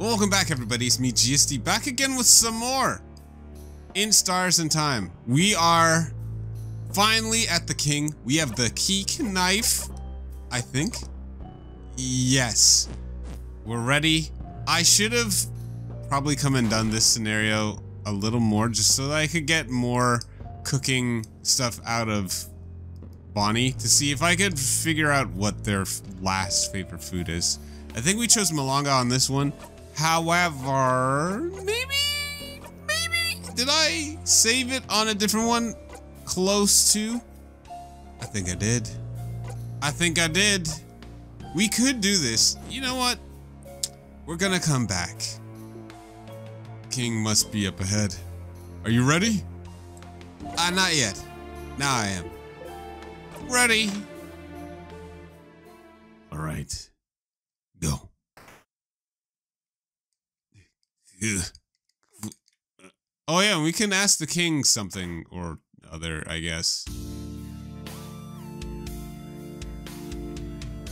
Welcome back, everybody. It's me, GSD, back again with some more in Stars and Time. We are finally at the king. We have the Keek knife, I think. Yes. We're ready. I should have probably come and done this scenario a little more just so that I could get more cooking stuff out of Bonnie to see if I could figure out what their last favorite food is. I think we chose Malanga on this one. However, maybe, maybe, did I save it on a different one close to? I think I did. I think I did. We could do this. You know what? We're gonna come back. King must be up ahead. Are you ready? Ah, uh, not yet. Now I am. Ready. All right. Go. Oh yeah, we can ask the king something or other, I guess.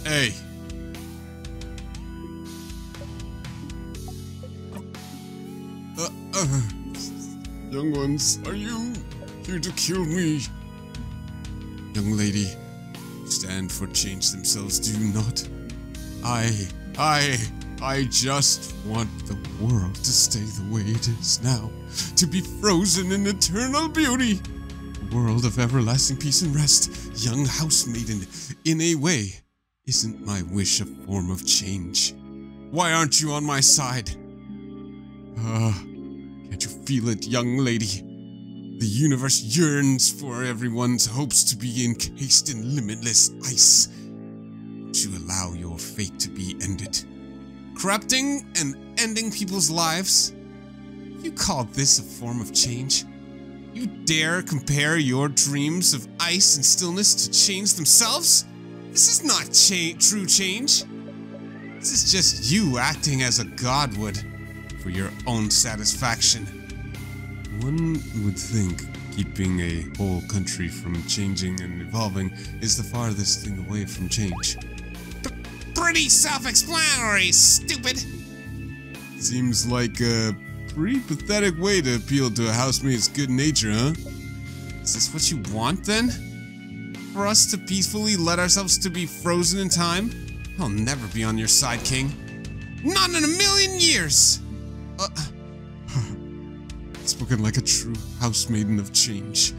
Hey. Uh, uh, young ones, are you here to kill me? Young lady, stand for change themselves, do you not? I, I, I just want the world to stay the way it is now, to be frozen in eternal beauty. A world of everlasting peace and rest, young housemaiden, in a way, isn't my wish a form of change? Why aren't you on my side? Ah, uh, can't you feel it, young lady? The universe yearns for everyone's hopes to be encased in limitless ice. Don't you allow your fate to be ended corrupting and ending people's lives? You call this a form of change? You dare compare your dreams of ice and stillness to change themselves? This is not cha true change. This is just you acting as a god would for your own satisfaction. One would think keeping a whole country from changing and evolving is the farthest thing away from change pretty self-explanatory, stupid. Seems like a pretty pathetic way to appeal to a housemate's good nature, huh? Is this what you want, then? For us to peacefully let ourselves to be frozen in time? I'll never be on your side, King. Not in a million years! Uh, spoken like a true housemaiden of change.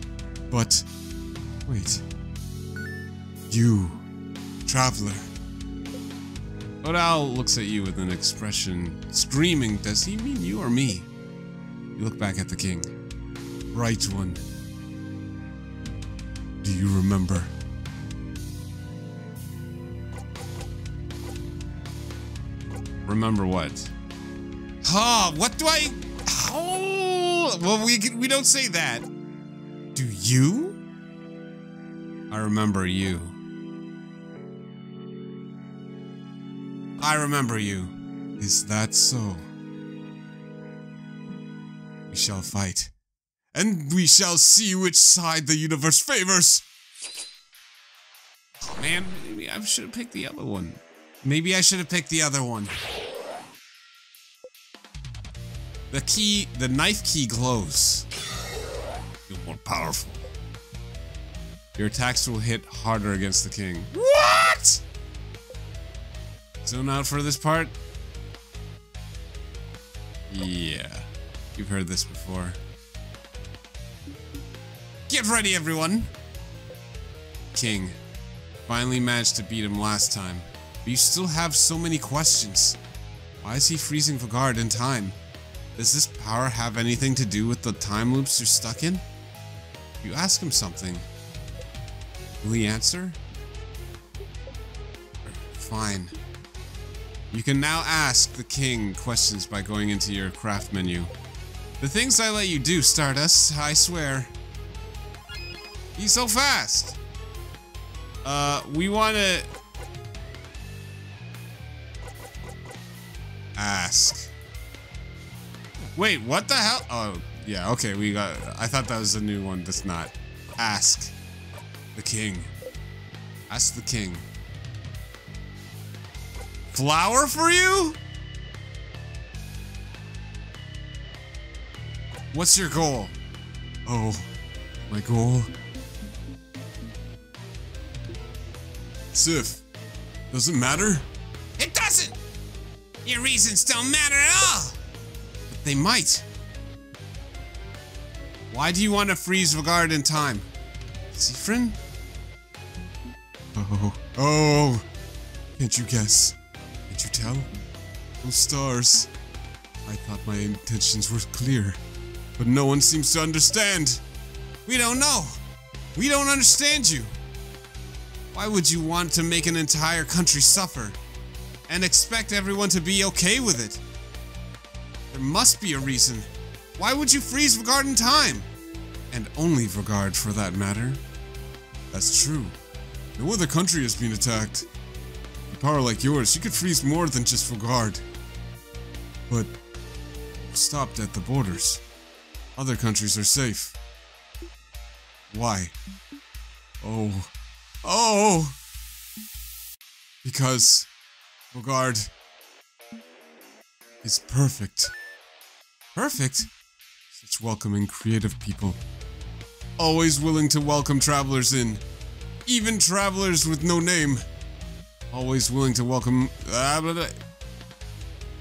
But, wait. You, traveler. Odile looks at you with an expression screaming, does he mean you or me? You look back at the king. Right one. Do you remember? Remember what? Huh, what do I... Oh, well, we, we don't say that. Do you? I remember you. I remember you. Is that so? We shall fight. And we shall see which side the universe favors! Man, maybe I should have picked the other one. Maybe I should have picked the other one. The key, the knife key glows. Feel more powerful. Your attacks will hit harder against the king. What? Zone out for this part? Yeah. You've heard this before. Get ready, everyone! King. Finally managed to beat him last time. But you still have so many questions. Why is he freezing Vaugarde in time? Does this power have anything to do with the time loops you're stuck in? You ask him something. Will he answer? Fine. You can now ask the king questions by going into your craft menu. The things I let you do, Stardust, I swear. He's so fast! Uh, we want to... Ask. Wait, what the hell? Oh, yeah, okay, we got... I thought that was a new one that's not. Ask. The king. Ask the king flower for you? What's your goal? Oh, my goal? Sif, does it matter? It doesn't! Your reasons don't matter at all! But they might. Why do you want to freeze Vaugarde in time? Siffrin? Oh, oh, can't you guess? Tell? Stars. I thought my intentions were clear, but no one seems to understand. We don't know. We don't understand you. Why would you want to make an entire country suffer and expect everyone to be okay with it? There must be a reason. Why would you freeze Vaugarde in time? And only Vaugarde for that matter. That's true. No other country has been attacked. Power like yours, you could freeze more than just Vaugarde. But stopped at the borders. Other countries are safe. Why? Oh. Oh! Because Vaugarde is perfect. Perfect? Such welcoming, creative people. Always willing to welcome travelers in. Even travelers with no name. Always willing to welcome. Uh, blah, blah.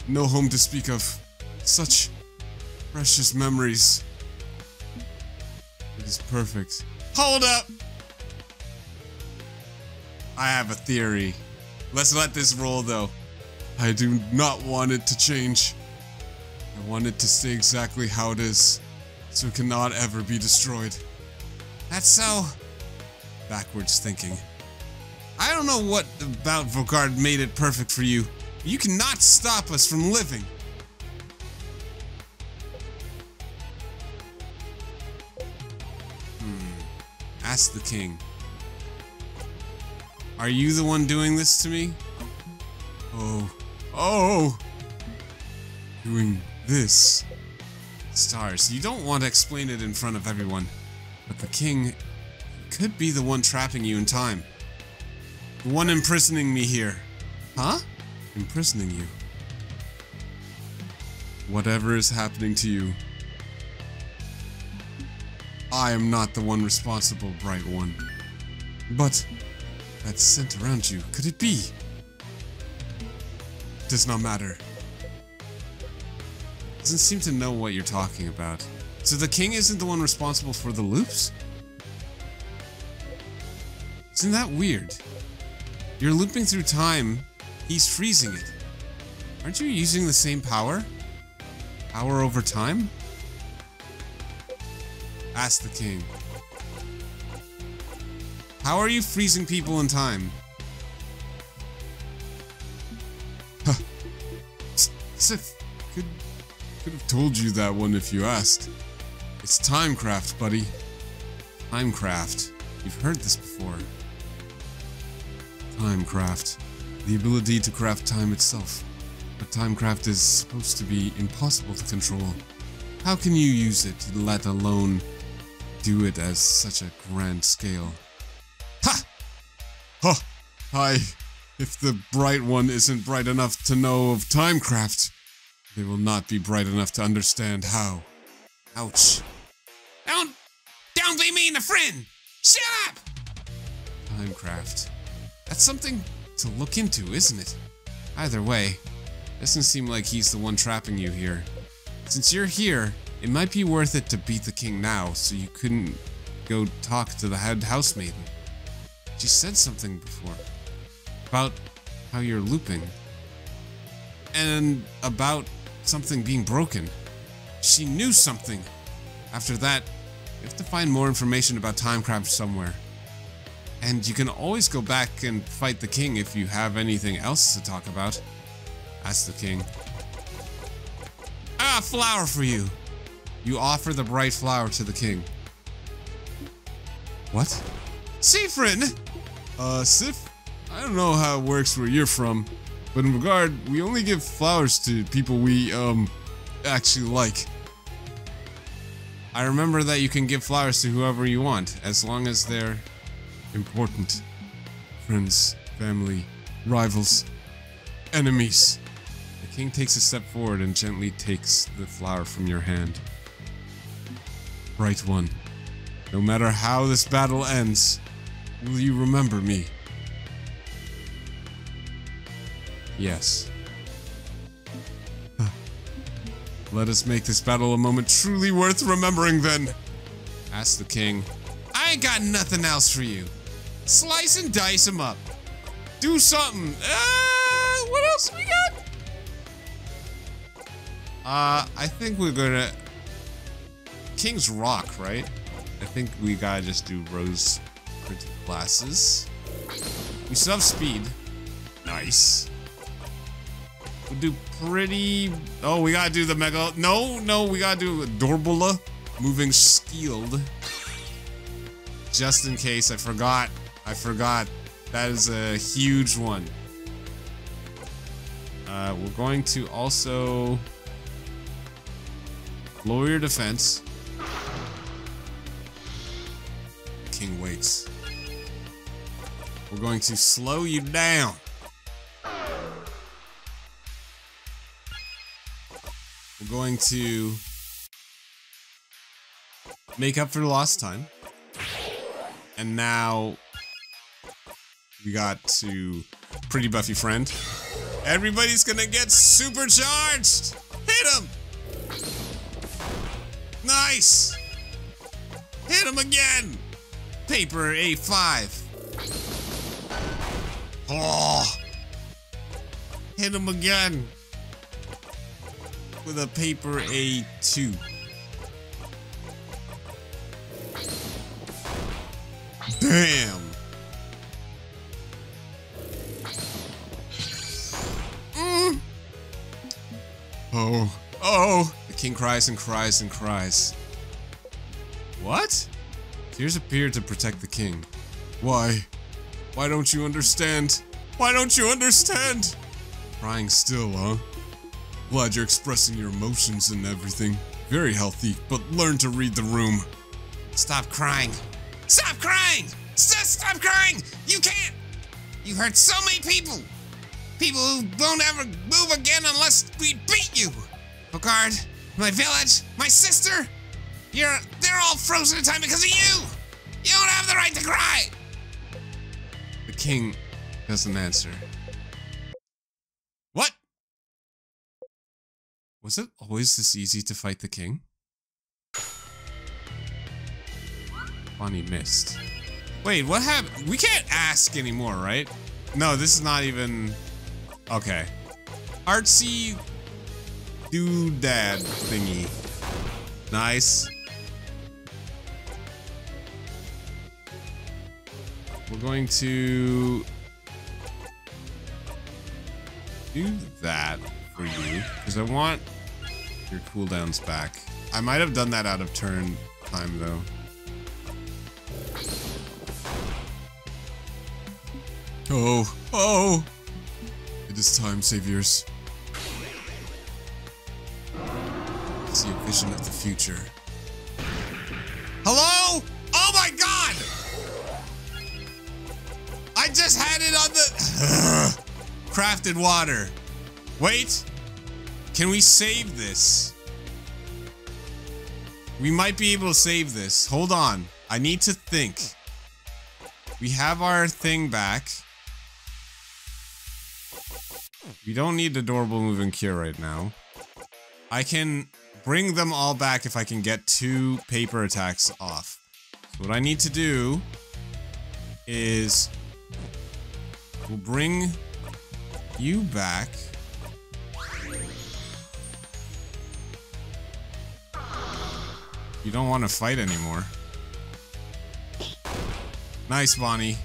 No home to speak of. Such precious memories. It is perfect. Hold up! I have a theory. Let's let this roll though. I do not want it to change. I want it to stay exactly how it is, so it cannot ever be destroyed. That's so. Backwards thinking. I don't know what about Vaugarde made it perfect for you. You cannot stop us from living. Hmm. Ask the king. Are you the one doing this to me? Oh. Oh! Doing this. Stars, you don't want to explain it in front of everyone, but the king could be the one trapping you in time. The one imprisoning me here. Huh? Imprisoning you. Whatever is happening to you, I am not the one responsible, Bright One. But that scent around you, could it be? Does not matter. Doesn't seem to know what you're talking about. So the king isn't the one responsible for the loops? Isn't that weird? You're looping through time, he's freezing it. Aren't you using the same power? Power over time? Ask the king. How are you freezing people in time? Huh. Sif, could, could have told you that one if you asked. It's Timecraft, buddy. Timecraft. You've heard this before. Timecraft. The ability to craft time itself. But Timecraft is supposed to be impossible to control. How can you use it, let alone do it as such a grand scale? Ha! Ha! Hi. If the bright one isn't bright enough to know of Timecraft, they will not be bright enough to understand how. Ouch. Don't. Don't be mean to friend! Shut up! Timecraft. That's something to look into, isn't it? Either way, doesn't seem like he's the one trapping you here. Since you're here, it might be worth it to beat the king now, so you couldn't go talk to the head housemaiden. She said something before. About how you're looping. And about something being broken. She knew something. After that, you have to find more information about Timecraft somewhere. And you can always go back and fight the king if you have anything else to talk about. Ask the king. Ah, flower for you. You offer the bright flower to the king. What? Siffrin! Uh, Sif, I don't know how it works where you're from, but in Vaugarde, we only give flowers to people we, um, actually like. I remember that you can give flowers to whoever you want, as long as they're important. Friends, family, rivals, enemies. The king takes a step forward and gently takes the flower from your hand. Bright one, no matter how this battle ends, will you remember me? Yes. Let us make this battle a moment truly worth remembering then. Asked the king. I ain't got nothing else for you. Slice and dice him up. Do something. Uh, what else we got? Uh, I think we're gonna... King's Rock, right? I think we gotta just do rose printed glasses. We still have speed. Nice. We do pretty... Oh, we gotta do the mega... No, no, we gotta do Dorbula. Moving skilled. Just in case, I forgot. I forgot. That is a huge one. Uh, we're going to also... Lower your defense. King waits. We're going to slow you down. We're going to make up for lost time. And now we got to Pretty Buffy Friend. Everybody's gonna get supercharged! Hit him! Nice! Hit him again! Paper A5. Oh! Hit him again! With a paper A2. Damn! Oh, oh! The king cries and cries and cries. What? Tears appear to protect the king. Why? Why don't you understand? Why don't you understand? Crying still, huh? Glad you're expressing your emotions and everything. Very healthy, but learn to read the room. Stop crying. Stop crying! Stop, stop crying! You can't! You hurt so many people! People who won't ever move again unless we beat you! Picard, my village, my sister, you're they're all frozen in time because of you! You don't have the right to cry! The king doesn't answer. What? Was it always this easy to fight the king? Bonnie missed. Wait, what happened? We can't ask anymore, right? No, this is not even... Okay. Artsy doodad thingy. Nice. We're going to do that for you because I want your cooldowns back. I might have done that out of turn time though. Oh, oh! It is time, saviors. See a vision of the future. Hello? Oh my god! I just had it on the... Crafted water. Wait. Can we save this? We might be able to save this. Hold on. I need to think. We have our thing back. We don't need adorable moving cure right now. I can bring them all back if I can get two paper attacks off. So what I need to do is we'll bring you back. You don't want to fight anymore. Nice, Bonnie.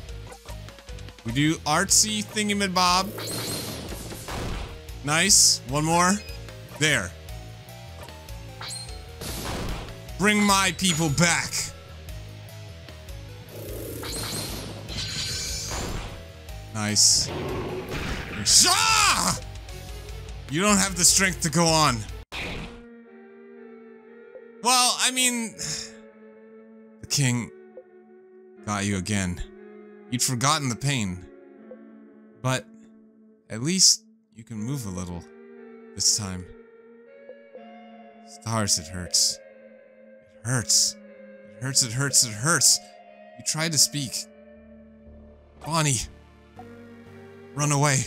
We do artsy thingamabob. Nice. One more. There. Bring my people back. Nice. Shah! You don't have the strength to go on. Well, I mean... The king got you again. You'd forgotten the pain. But at least you can move a little this time. Stars, it hurts. It hurts. It hurts, it hurts, it hurts. You tried to speak. Bonnie. Run away.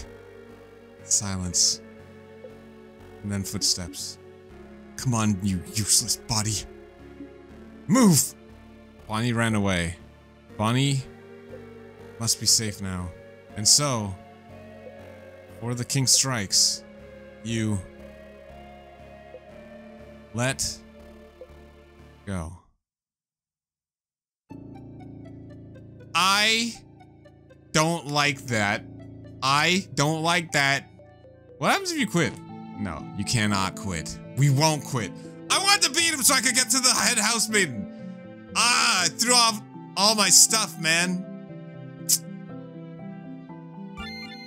Silence. And then footsteps. Come on, you useless body. Move! Bonnie ran away. Bonnie must be safe now. And so, before the king strikes, you let go. I don't like that. I don't like that. What happens if you quit? No, you cannot quit. We won't quit. I want to beat him so I could get to the head housemaiden. Ah, I threw off all my stuff, man.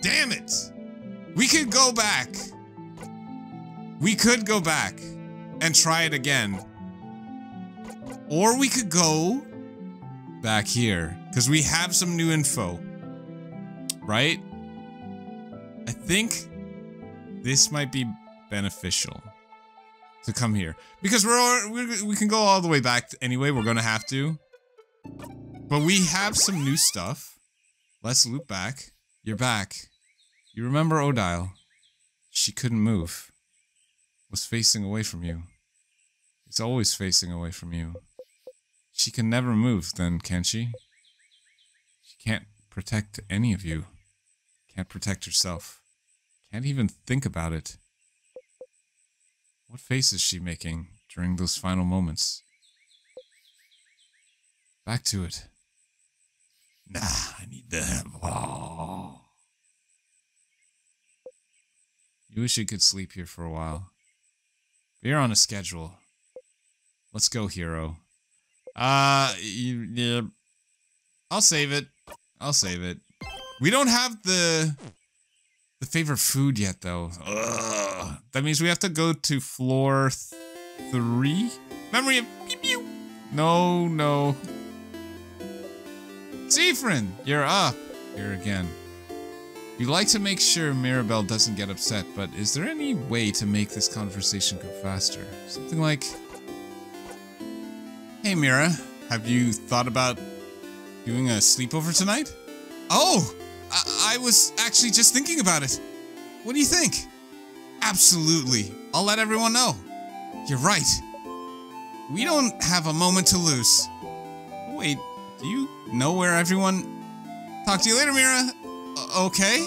Damn it. We could go back. We could go back and try it again. Or we could go back here because we have some new info. Right? I think this might be beneficial to come here because we're, we're we can go all the way back anyway. We're gonna have to, but we have some new stuff. Let's loop back. You're back. You remember Odile? She couldn't move. Was facing away from you. It's always facing away from you. She can never move, then, can she? She can't protect any of you. Can't protect herself. Can't even think about it. What face is she making during those final moments? Back to it. Nah, I need to have. Oh. You wish you could sleep here for a while. But you're on a schedule. Let's go, hero. Uh, you, yeah. I'll save it. I'll save it. We don't have the the favorite food yet, though. Ugh. That means we have to go to floor th three. Memory of pew pew. No, no. Siffrin, you're up. Here again. We like to make sure Mirabelle doesn't get upset, but is there any way to make this conversation go faster? Something like... Hey Mira, have you thought about doing a sleepover tonight? Oh! I, I was actually just thinking about it. What do you think? Absolutely. I'll let everyone know. You're right. We don't have a moment to lose. Wait, do you know where everyone... Talk to you later, Mira. Okay?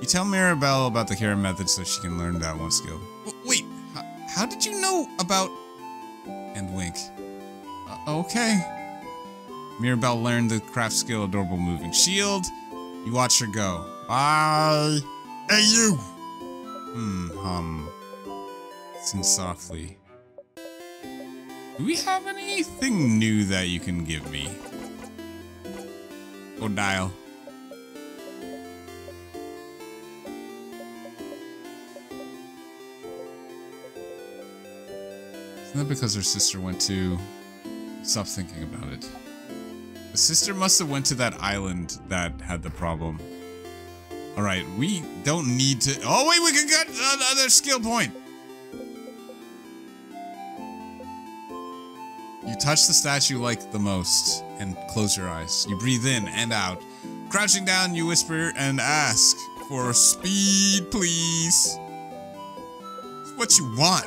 You tell Mirabelle about the Kira method so she can learn that one skill. W wait, how did you know about... And wink. Uh, okay. Mirabelle learned the craft skill Adorable Moving Shield. You watch her go. Bye. Hey, you! Hmm, hum. Sing softly. Do we have anything new that you can give me? Go dial. Isn't that because her sister went to... Stop thinking about it. The sister must have went to that island that had the problem. Alright, we don't need to... Oh wait, we can get another skill point! You touch the statue like the most, and close your eyes. You breathe in and out. Crouching down, you whisper and ask for speed, please. What you want.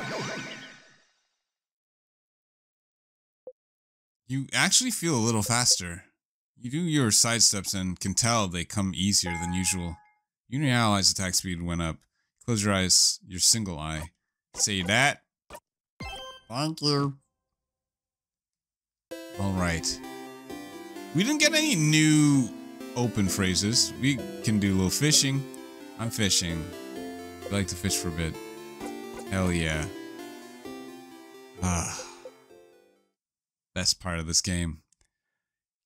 You actually feel a little faster. You do your side steps and can tell they come easier than usual. And allies' attack speed went up. Close your eyes, your single eye. Say that. Thank you. Alright. We didn't get any new open phrases. We can do a little fishing. I'm fishing. I like to fish for a bit. Hell yeah. Ah best part of this game.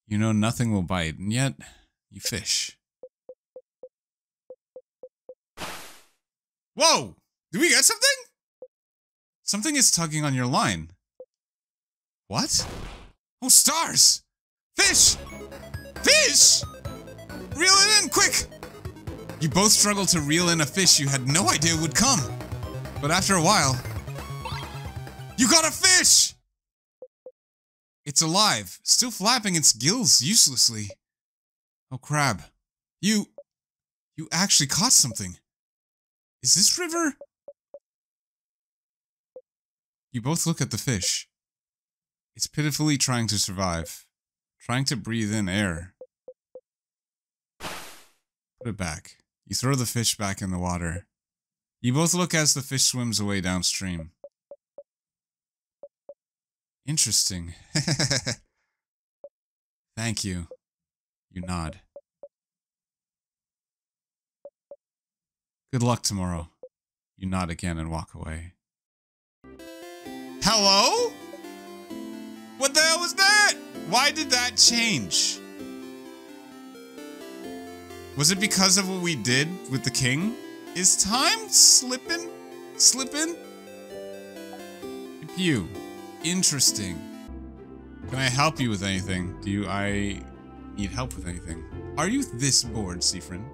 You know nothing will bite, and yet you fish. Whoa! Did we get something? Something is tugging on your line. What? Oh, stars! Fish! Fish! Reel it in, quick! You both struggled to reel in a fish you had no idea would come. But after a while, you got a fish! It's alive, still flapping its gills uselessly. Oh, crab. You. You actually caught something. Is this river? You both look at the fish. It's pitifully trying to survive, trying to breathe in air. Put it back. You throw the fish back in the water. You both look as the fish swims away downstream. Interesting. Thank you. You nod. Good luck tomorrow. You nod again and walk away. Hello? What the hell was that? Why did that change? Was it because of what we did with the king? Is time slipping? Slipping? You. Interesting. Can I help you with anything? Do you I need help with anything? Are you this bored, Siffrin?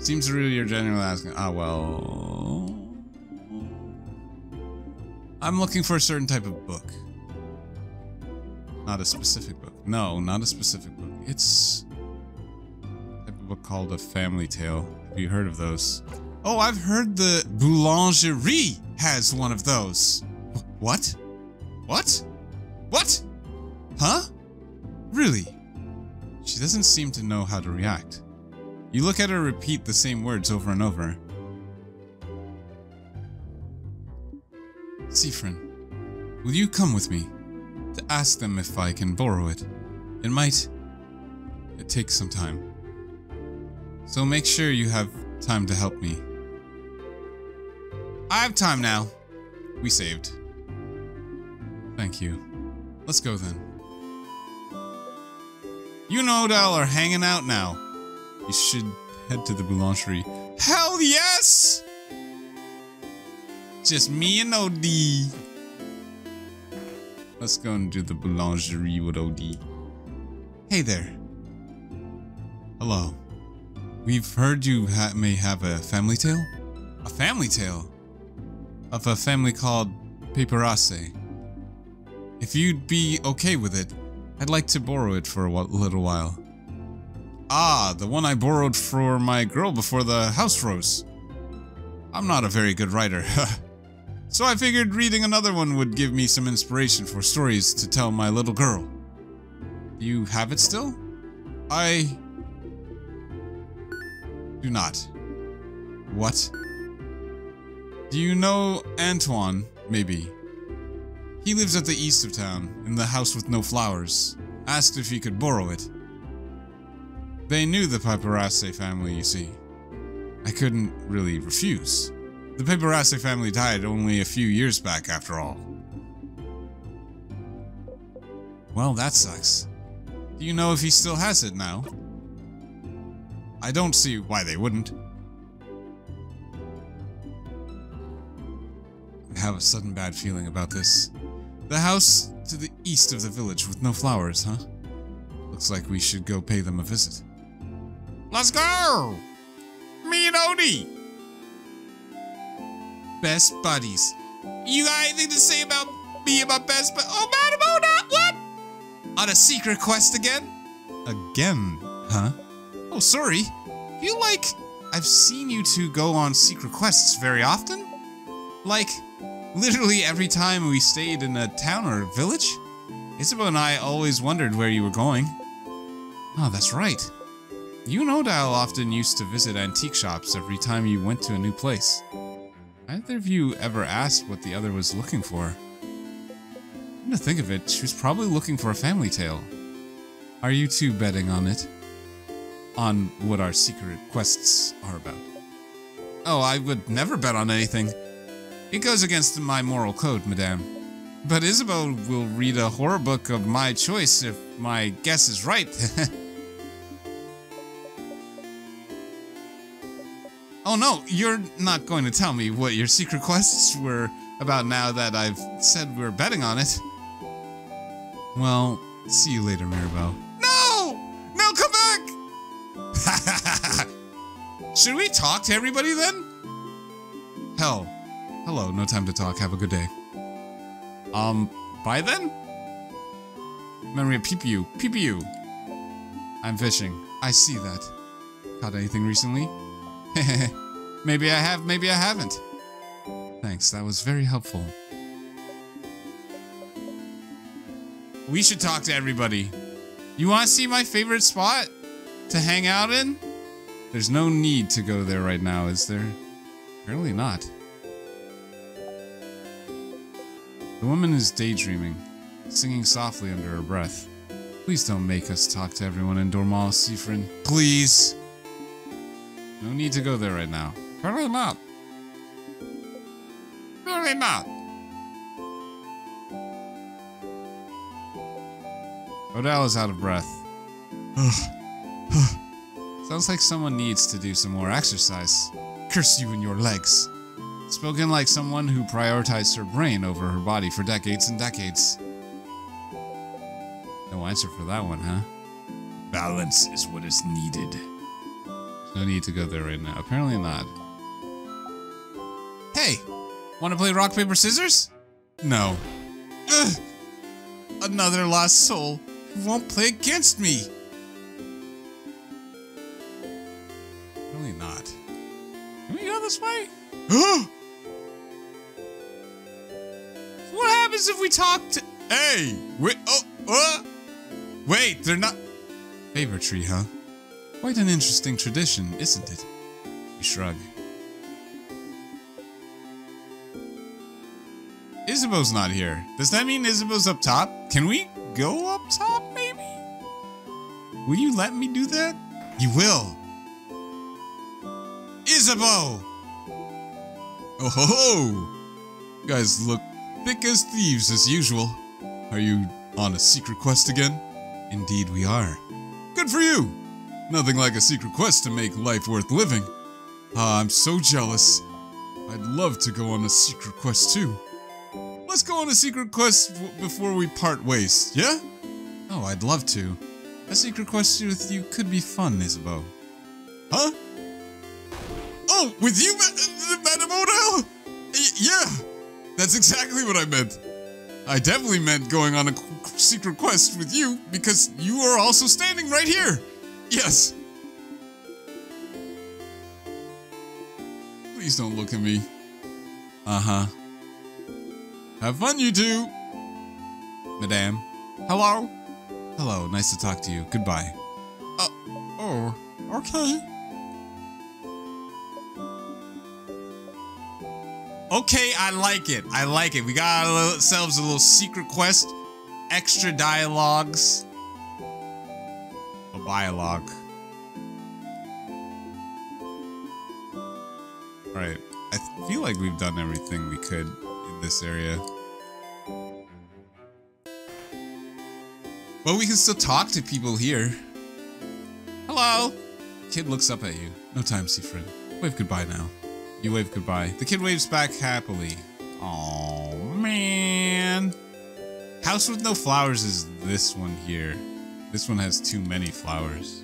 Seems really you're genuinely asking. Ah, well. I'm looking for a certain type of book. Not a specific book. No, not a specific book. It's a book called a family tale. Have you heard of those? Oh, I've heard the Boulangerie has one of those. What? What? What? Huh? Really? She doesn't seem to know how to react. You look at her repeat the same words over and over. Siffrin, will you come with me to ask them if I can borrow it? It might it takes some time. So make sure you have time to help me. I have time now. We saved. Thank you. Let's go then. You and Odile are hanging out now. You should head to the boulangerie. Hell yes! Just me and OD. Let's go and do the boulangerie with OD. Hey there. Hello. We've heard you ha may have a family tale? A family tale? Of a family called Paperace. If you'd be okay with it, I'd like to borrow it for a little while. Ah, the one I borrowed for my girl before the house rose. I'm not a very good writer, so I figured reading another one would give me some inspiration for stories to tell my little girl. Do you have it still? I... do not. What? Do you know Antoine, maybe? He lives at the east of town, in the house with no flowers. Asked if he could borrow it. They knew the Paperace family, you see. I couldn't really refuse. The Paperace family died only a few years back, after all. Well, that sucks. Do you know if he still has it now? I don't see why they wouldn't. I have a sudden bad feeling about this. The house to the east of the village with no flowers, huh? Looks like we should go pay them a visit. Let's go! Me and Odie! Best buddies. You got anything to say about me and my best bud- Oh, Madam Oda, what? On a secret quest again? Again, huh? Oh, sorry. Feel like I've seen you two go on secret quests very often? Like, literally every time we stayed in a town or a village? Isabeau and I always wondered where you were going. Oh, that's right. You and Odile often used to visit antique shops every time you went to a new place. Neither of you ever asked what the other was looking for. Come to think of it, she was probably looking for a family tale. Are you two betting on it? On what our secret quests are about? Oh, I would never bet on anything. It goes against my moral code, madame. But Isabeau will read a horror book of my choice if my guess is right. oh no, you're not going to tell me what your secret quests were about now that I've said we're betting on it. Well, see you later, Mirabelle. No! No, come back! Should we talk to everybody then? Hell, Hello, no time to talk. Have a good day. Um, bye then? Memory of PPU. PPU! I'm fishing. I see that. Caught anything recently? maybe I have, maybe I haven't. Thanks, that was very helpful. We should talk to everybody. You want to see my favorite spot to hang out in? There's no need to go there right now, is there? Apparently not. The woman is daydreaming, singing softly under her breath. Please don't make us talk to everyone in Dormont, Siffrin. Please. No need to go there right now. Apparently not. Apparently not. Odile is out of breath. Sounds like someone needs to do some more exercise. Curse you and your legs. Spoken like someone who prioritized her brain over her body for decades and decades. No answer for that one, huh? Balance is what is needed. No need to go there right now. Apparently not. Hey! Want to play rock, paper, scissors? No. Ugh! Another lost soul who won't play against me! Really not. Can we go this way? happens if we talk to. Hey! Wait, oh, uh! Wait, they're not. Favor tree, huh? Quite an interesting tradition, isn't it? You shrug. Isabeau's not here. Does that mean Isabeau's up top? Can we go up top, maybe? Will you let me do that? You will. Isabeau! Oh ho ho! You guys look thick as thieves as usual. Are you on a secret quest again? Indeed we are. Good for you! Nothing like a secret quest to make life worth living. Ah, I'm so jealous. I'd love to go on a secret quest too. Let's go on a secret quest before we part ways, yeah? Oh, I'd love to. A secret quest with you could be fun, Isabeau. Huh? Oh, with you, Ma Madame Odile? Yeah, that's exactly what I meant. I definitely meant going on a secret quest with you because you are also standing right here. Yes. Please don't look at me. Uh-huh. Have fun, you two. Madame. Hello? Hello, nice to talk to you. Goodbye. Uh, oh, okay. Okay, I like it. I like it. We got ourselves a little secret quest. Extra dialogues. A dialogue. Alright. I feel like we've done everything we could in this area. But we can still talk to people here. Hello! Kid looks up at you. No time, Siffrin. Wave goodbye now. You wave goodbye. The kid waves back happily. Oh man. House with no flowers is this one here. This one has too many flowers.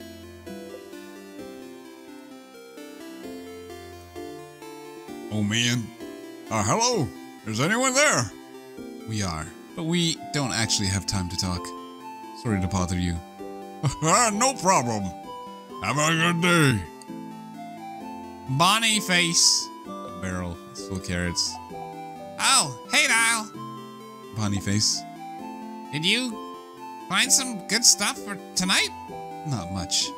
Oh man. Uh, hello. Is anyone there? We are, but we don't actually have time to talk. Sorry to bother you. no problem. Have a good day. Boniface. A barrel full of carrots. Oh, hey Niall. Boniface. Did you find some good stuff for tonight? Not much.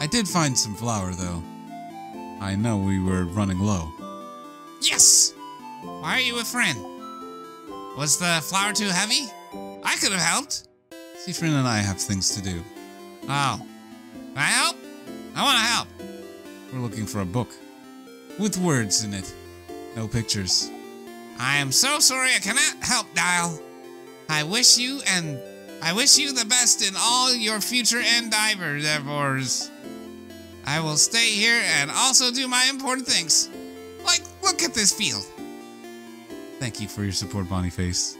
I did find some flour though. I know we were running low. Yes! Why are you a friend? Was the flour too heavy? I could have helped. Siffrin and I have things to do. Oh. Can I help? I want to help. We're looking for a book. With words in it. No pictures. I am so sorry I cannot help, Dial. I wish you and I wish you the best in all your future endeavors. I will stay here and also do my important things. Like, look at this field. Thank you for your support, Boniface.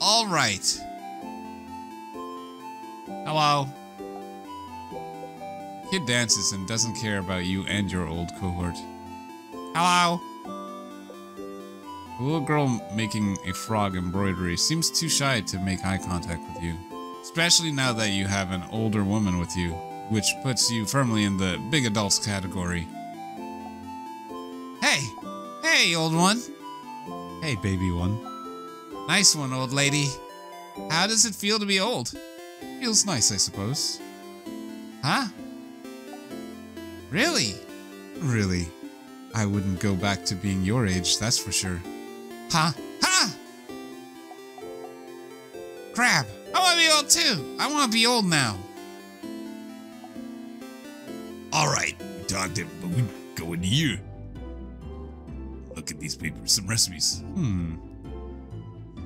All right. Hello. Kid dances and doesn't care about you and your old cohort. Hello. The little girl making a frog embroidery seems too shy to make eye contact with you. Especially now that you have an older woman with you, which puts you firmly in the big adults category. Hey! Hey, old one! Hey, baby one. Nice one, old lady. How does it feel to be old? Feels nice, I suppose. Huh? Really? Really. I wouldn't go back to being your age, that's for sure. Ha! Ha! Crab! I want to be old too! I want to be old now. Alright, we talked it, but we go into here. Look at these papers, some recipes. Hmm.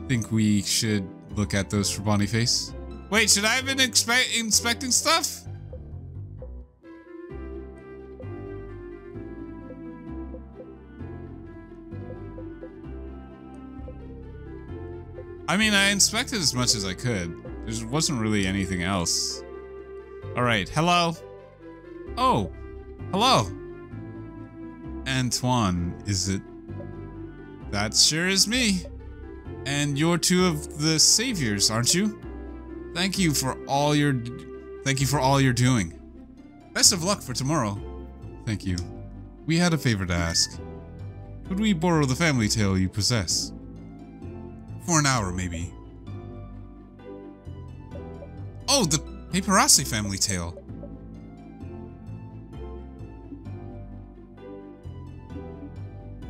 Think we should look at those for Boniface? Wait, should I have been inspecting stuff? I mean, I inspected as much as I could. There wasn't really anything else. Alright, hello? Oh, hello. Antoine, is it? That sure is me. And you're two of the saviors, aren't you? Thank you for all your thank you for all you're doing. Best of luck for tomorrow. Thank you. We had a favor to ask. Could we borrow the family tale you possess? For an hour, maybe. Oh, the Paparazzi family tale.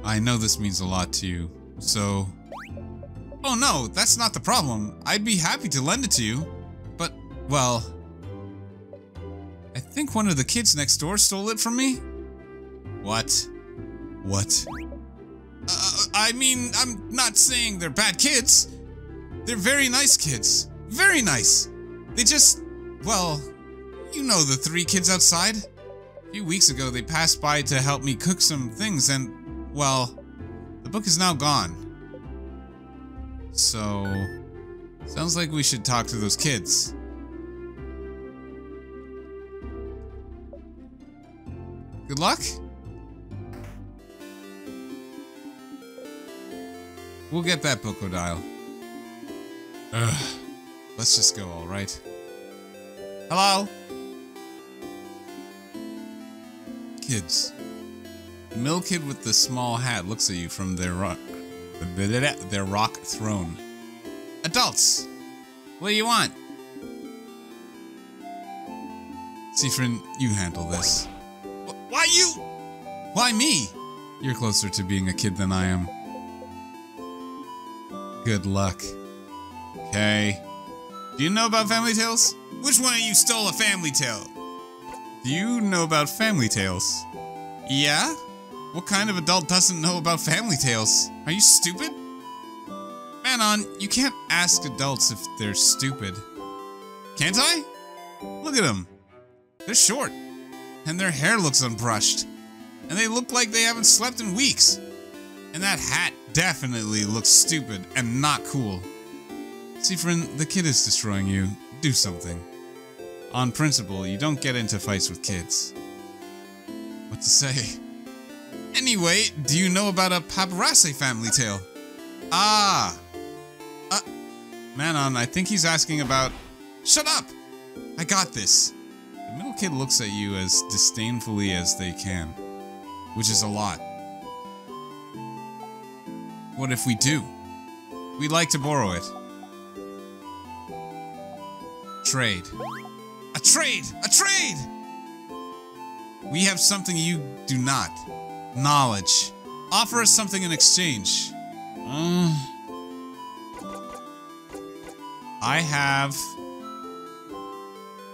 I know this means a lot to you, so... Oh no, that's not the problem. I'd be happy to lend it to you. But, well... I think one of the kids next door stole it from me? What? What? Uh, I mean, I'm not saying they're bad kids. They're very nice kids. Very nice. They just... Well, you know the three kids outside. A few weeks ago, they passed by to help me cook some things and well, the book is now gone. So, sounds like we should talk to those kids. Good luck? We'll get that Bocodile. Ugh. Let's just go, alright? Hello? Kids. The mill kid with the small hat looks at you from their rock, their rock throne. Adults, what do you want? Siffrin, you handle this. Why you? Why me? You're closer to being a kid than I am. Good luck. Okay. Do you know about family tales? Which one of you stole a family tale? Do you know about family tales? Yeah? What kind of adult doesn't know about family tales? Are you stupid? Manon, you can't ask adults if they're stupid. Can't I? Look at them. They're short. And their hair looks unbrushed. And they look like they haven't slept in weeks. And that hat definitely looks stupid and not cool. Siffrin, the kid is destroying you. Do something. On principle, you don't get into fights with kids. What to say? Anyway, do you know about a paparazzi family tale? Ah. Uh, Manon, I think he's asking about... Shut up! I got this. The middle kid looks at you as disdainfully as they can. Which is a lot. What if we do? We'd like to borrow it. Trade. A trade! A trade! We have something you do not. Knowledge. Offer us something in exchange. Uh, I have...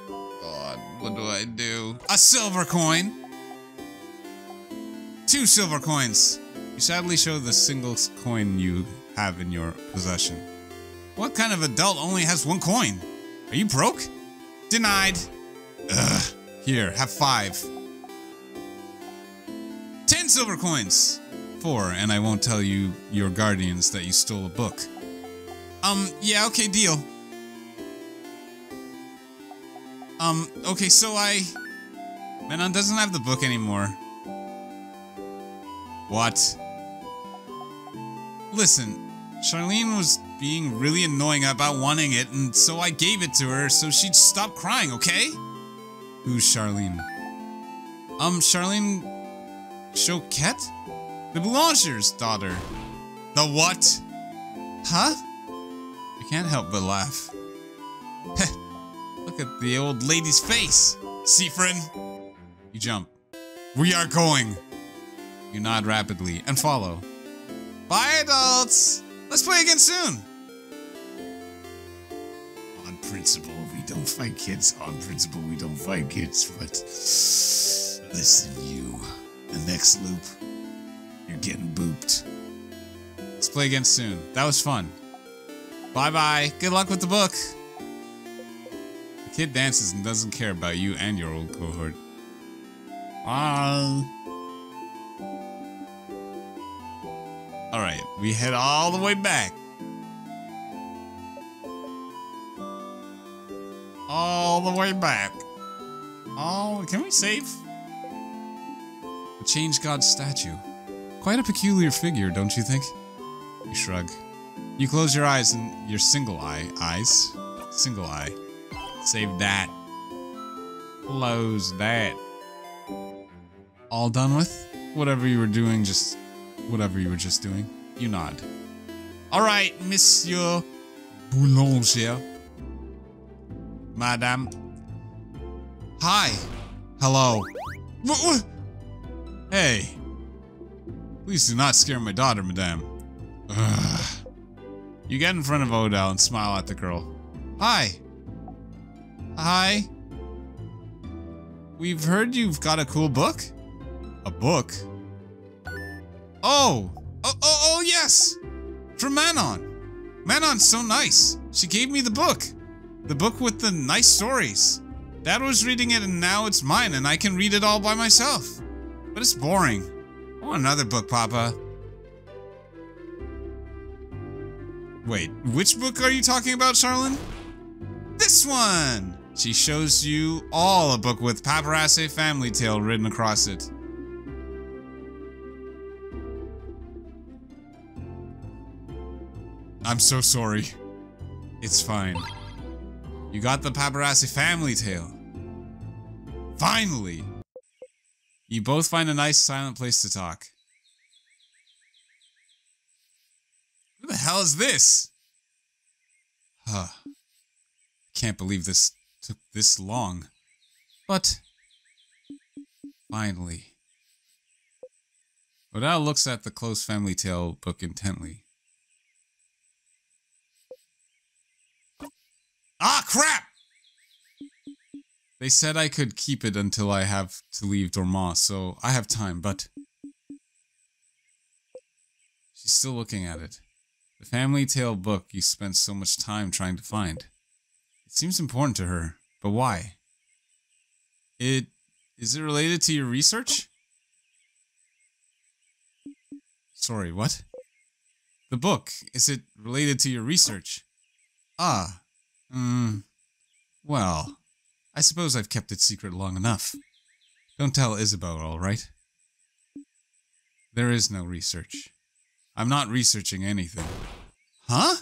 God, what do I do? A silver coin! Two silver coins! You sadly show the single coin you have in your possession. What kind of adult only has one coin? Are you broke? Denied. Ugh. Here, have five. Ten silver coins! Four, and I won't tell you, your guardians, that you stole a book. Um, yeah, okay, deal. Um, okay, so I... Manon doesn't have the book anymore. What? Listen, Charlene was being really annoying about wanting it, and so I gave it to her so she'd stop crying, okay? Who's Charlene? Um, Charlene Choquette? The Boulanger's daughter. The what? Huh? I can't help but laugh. Look at the old lady's face. Siffrin, you jump. We are going. You nod rapidly and follow. Bye, adults. Let's play again soon. On principle, we don't fight kids. On principle, we don't fight kids. But listen, you. The next loop, you're getting booped. Let's play again soon. That was fun. Bye bye. Good luck with the book. The kid dances and doesn't care about you and your old cohort. Bye. Alright, we head all the way back. All the way back. Oh, can we save? The Change God statue. Quite a peculiar figure, don't you think? You shrug. You close your eyes and your single eye eyes. Single eye. Save that. Close that. All done with? Whatever you were doing, just whatever you were just doing. You nod. All right, Monsieur Boulanger. Madame. Hi. Hello. Hey. Please do not scare my daughter, Madame. Ugh. You get in front of Odile and smile at the girl. Hi. Hi. We've heard you've got a cool book. A book? Oh! Oh, oh, oh yes! From Manon. Manon's so nice. She gave me the book. The book with the nice stories. Dad was reading it and now it's mine and I can read it all by myself. But it's boring. I want another book, Papa. Wait, which book are you talking about, Charlene? This one! She shows you all a book with Paparazzi Family Tale written across it. I'm so sorry. It's fine. You got the Paparazzi family tale. Finally! You both find a nice silent place to talk. Who the hell is this? Huh. Can't believe this took this long. But finally. Odile looks at the close family tale book intently. Ah, crap! They said I could keep it until I have to leave Dormont, so I have time, but... She's still looking at it. The family tale book you spent so much time trying to find. It seems important to her, but why? It... is it related to your research? Sorry, what? The book, is it related to your research? Ah, Hmm. Well, I suppose I've kept it secret long enough. Don't tell Isabeau, all right? There is no research. I'm not researching anything. Huh?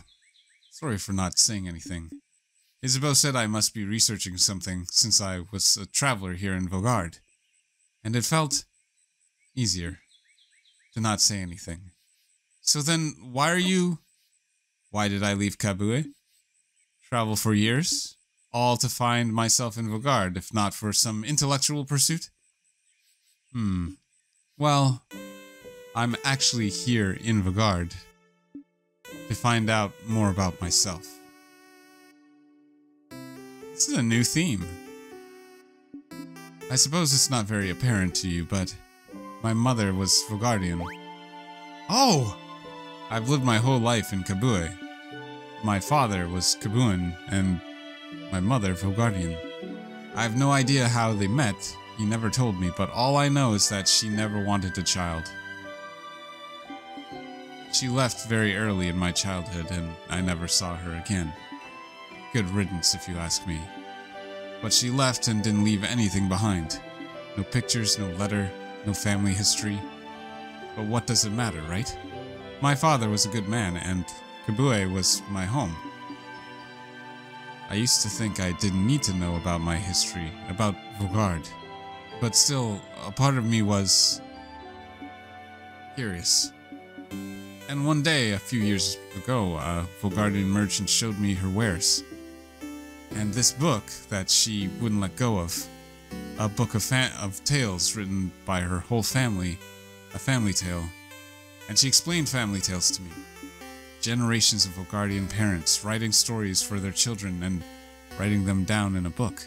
Sorry for not saying anything. Isabeau said I must be researching something since I was a traveler here in Vaugarde. And it felt easier to not say anything. So then, why are you... Why did I leave Kabue? Travel for years, all to find myself in Vaugarde, if not for some intellectual pursuit? Hmm. Well, I'm actually here in Vaugarde to find out more about myself. This is a new theme. I suppose it's not very apparent to you, but my mother was Vaugardian. Oh! I've lived my whole life in Kabue. My father was Kabuan, and my mother Vaugardian. I have no idea how they met, he never told me, but all I know is that she never wanted a child. She left very early in my childhood, and I never saw her again. Good riddance, if you ask me. But she left and didn't leave anything behind. No pictures, no letter, no family history. But what does it matter, right? My father was a good man, and Kabue was my home. I used to think I didn't need to know about my history, about Vaugarde. But still, a part of me was curious. And one day, a few years ago, a Vaugardian merchant showed me her wares. And this book that she wouldn't let go of, a book of, of tales written by her whole family, a family tale. And she explained family tales to me. Generations of Vaugardian parents writing stories for their children and writing them down in a book.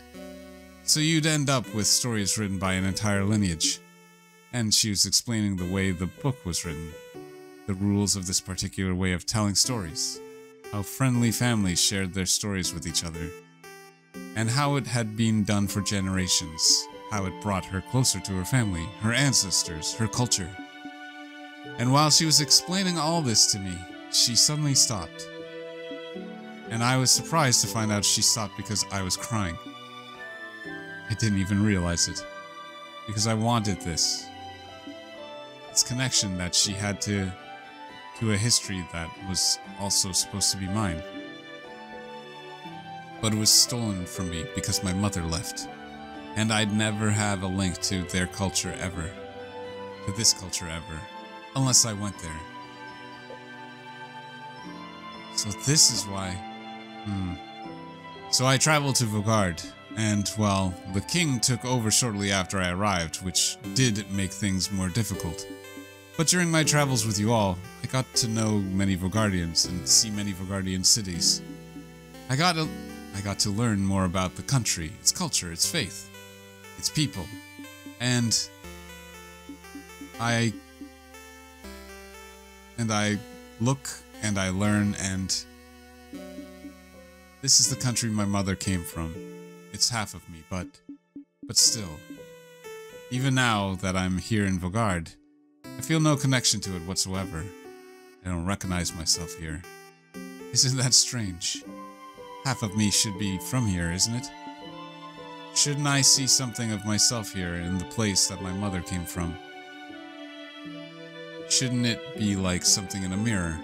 So you'd end up with stories written by an entire lineage. And she was explaining the way the book was written, the rules of this particular way of telling stories, how friendly families shared their stories with each other, and how it had been done for generations, how it brought her closer to her family, her ancestors, her culture. And while she was explaining all this to me, she suddenly stopped. And I was surprised to find out she stopped because I was crying. I didn't even realize it. Because I wanted this. This connection that she had to to a history that was also supposed to be mine. But it was stolen from me because my mother left. And I'd never have a link to their culture ever. To this culture ever. Unless I went there. So this is why. Hmm. So I traveled to Vaugarde, and well, the king took over shortly after I arrived, which did make things more difficult. But during my travels with you all, I got to know many Vaugardians and see many Vaugardian cities. I got to, I got to learn more about the country, its culture, its faith, its people, and I and I look and I learn and this is the country my mother came from. It's half of me, but but still. Even now that I'm here in Vaugarde, I feel no connection to it whatsoever. I don't recognize myself here. Isn't that strange? Half of me should be from here, isn't it? Shouldn't I see something of myself here in the place that my mother came from? Shouldn't it be like something in a mirror?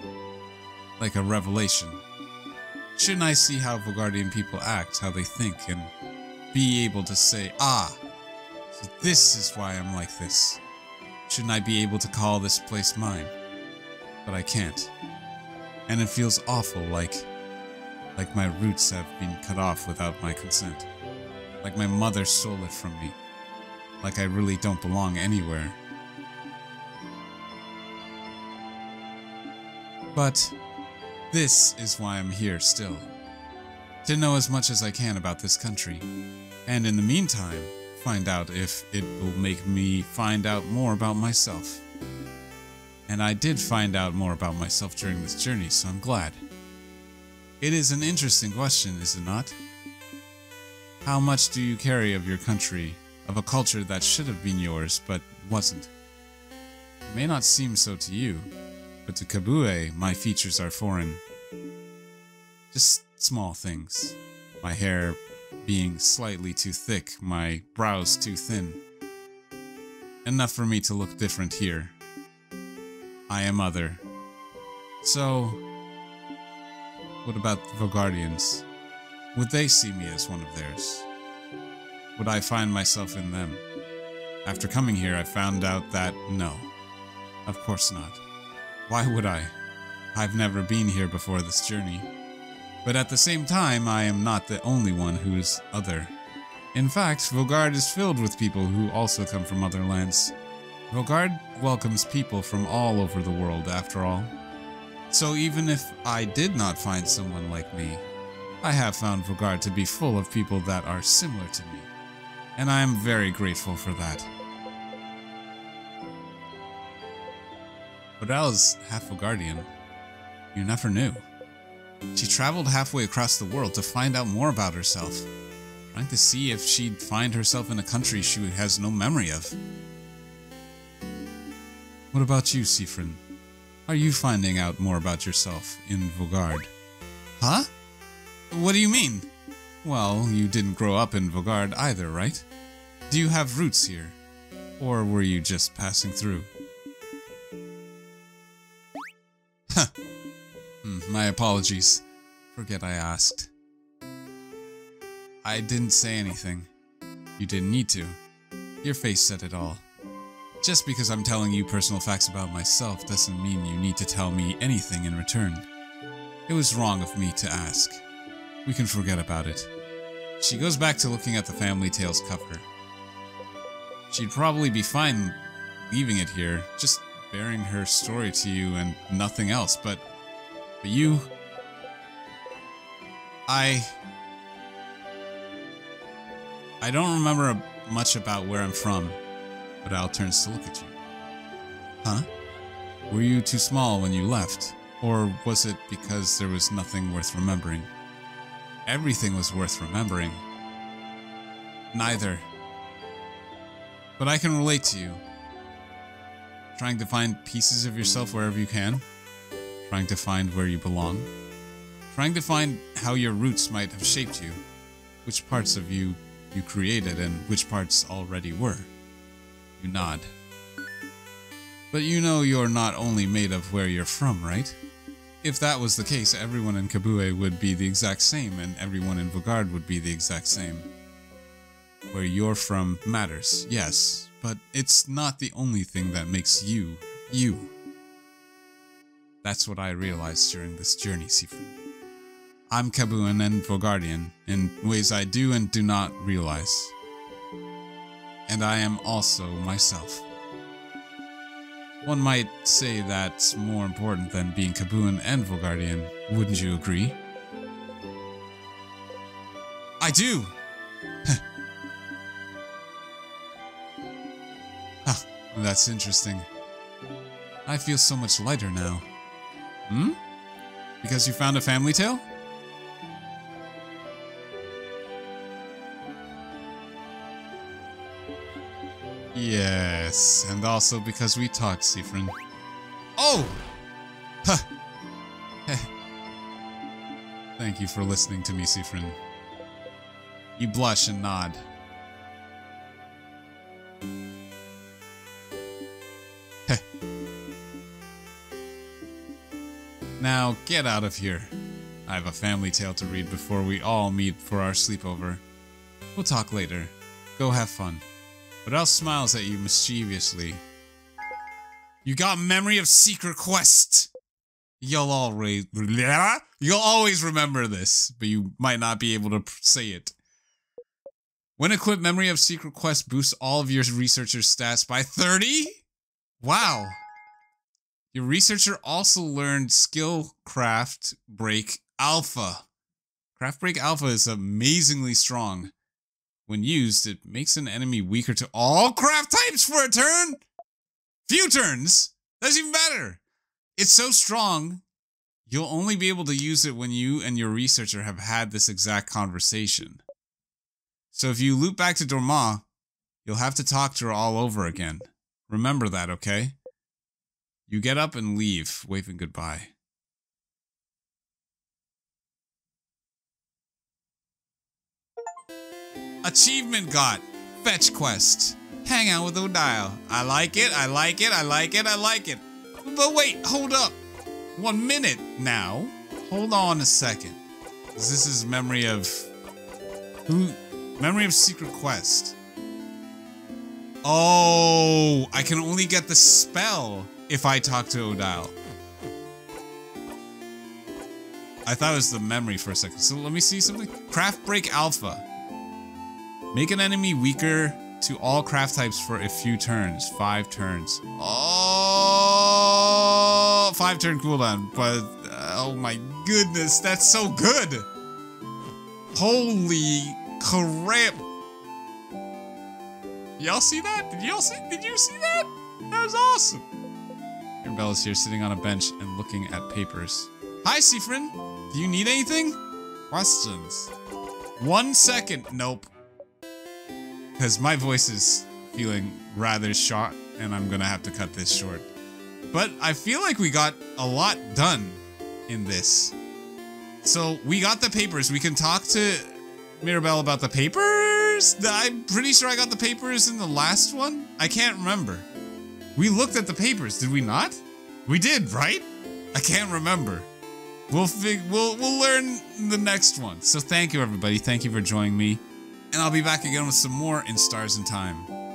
Like a revelation? Shouldn't I see how Vaugardian people act, how they think, and be able to say, ah, so this is why I'm like this? Shouldn't I be able to call this place mine? But I can't. And it feels awful like like my roots have been cut off without my consent. Like my mother stole it from me. Like I really don't belong anywhere. But this is why I'm here still. To know as much as I can about this country. And in the meantime, find out if it will make me find out more about myself. And I did find out more about myself during this journey, so I'm glad. It is an interesting question, is it not? How much do you carry of your country, of a culture that should have been yours but wasn't? It may not seem so to you, but to Kabue, my features are foreign. Just small things. My hair being slightly too thick, my brows too thin. Enough for me to look different here. I am other. So, what about the Vaugardians? Would they see me as one of theirs? Would I find myself in them? After coming here, I found out that no. Of course not. Why would I? I've never been here before this journey. But at the same time, I am not the only one who's other. In fact, Vaugarde is filled with people who also come from other lands. Vaugarde welcomes people from all over the world, after all. So even if I did not find someone like me, I have found Vaugarde to be full of people that are similar to me. And I am very grateful for that. Odile's half Vaugardian. You never knew. She traveled halfway across the world to find out more about herself, trying to see if she'd find herself in a country she has no memory of. What about you, Siffrin? Are you finding out more about yourself in Vaugarde? Huh? What do you mean? Well, you didn't grow up in Vaugarde either, right? Do you have roots here? Or were you just passing through? Hmm, my apologies. Forget I asked. I didn't say anything. You didn't need to. Your face said it all. Just because I'm telling you personal facts about myself doesn't mean you need to tell me anything in return. It was wrong of me to ask. We can forget about it. She goes back to looking at the Family Tales cover. She'd probably be fine leaving it here, just bearing her story to you and nothing else, but but you I I don't remember much about where I'm from, but Al turns to look at you. Huh? Were you too small when you left? Or was it because there was nothing worth remembering? Everything was worth remembering. Neither. But I can relate to you. Trying to find pieces of yourself wherever you can. Trying to find where you belong. Trying to find how your roots might have shaped you. Which parts of you you created and which parts already were. You nod. But you know you're not only made of where you're from, right? If that was the case, everyone in Kabue would be the exact same, and everyone in Vaugarde would be the exact same. Where you're from matters, yes, but it's not the only thing that makes you, you. That's what I realized during this journey, Sifu. I'm Kabuan and Vaugardian in ways I do and do not realize. And I am also myself. One might say that's more important than being Kabuan and Vaugardian, wouldn't you agree? I do! that's interesting. I feel so much lighter now. Hmm? Because you found a family tale? Yes, and also because we talked, Siffrin. Oh! Huh. Thank you for listening to me, Siffrin. You blush and nod. Get out of here. I have a family tale to read before we all meet for our sleepover. We'll talk later. Go have fun. But Al smiles at you mischievously. You got memory of secret quest. You'll always you'll always remember this, but you might not be able to say it. When equipped, memory of secret quest boosts all of your researcher's stats by 30? Wow. Your researcher also learned skill craft break alpha. Craft break alpha is amazingly strong. When used, it makes an enemy weaker to all craft types for a turn. Few turns. That's even better. It's so strong, you'll only be able to use it when you and your researcher have had this exact conversation. So if you loop back to Dormont, you'll have to talk to her all over again. Remember that, okay? You get up and leave, waving goodbye. Achievement got Fetch quest. Hang out with Odile. I like it, I like it, I like it, I like it. But wait, hold up. One minute now. Hold on a second. This is memory of who memory of secret quest. Oh, I can only get the spell if I talk to Odile. I thought it was the memory for a second. So let me see something. Craft Break Alpha. Make an enemy weaker to all craft types for a few turns. Five turns. Oh, five turn cooldown. But, oh my goodness, that's so good. Holy crap. Y'all see that? Did y'all see? Did you see that? That was awesome. Mirabelle is here sitting on a bench and looking at papers. Hi, Siffrin. Do you need anything? Questions. One second. Nope because my voice is feeling rather shot and I'm gonna have to cut this short. But I feel like we got a lot done in this. So we got the papers. We can talk to Mirabelle about the papers. I'm pretty sure I got the papers in the last one. I can't remember. We looked at the papers, did we not? We did, right? I can't remember. We'll we'll we'll learn the next one. So thank you everybody. Thank you for joining me. And I'll be back again with some more in Stars and Time.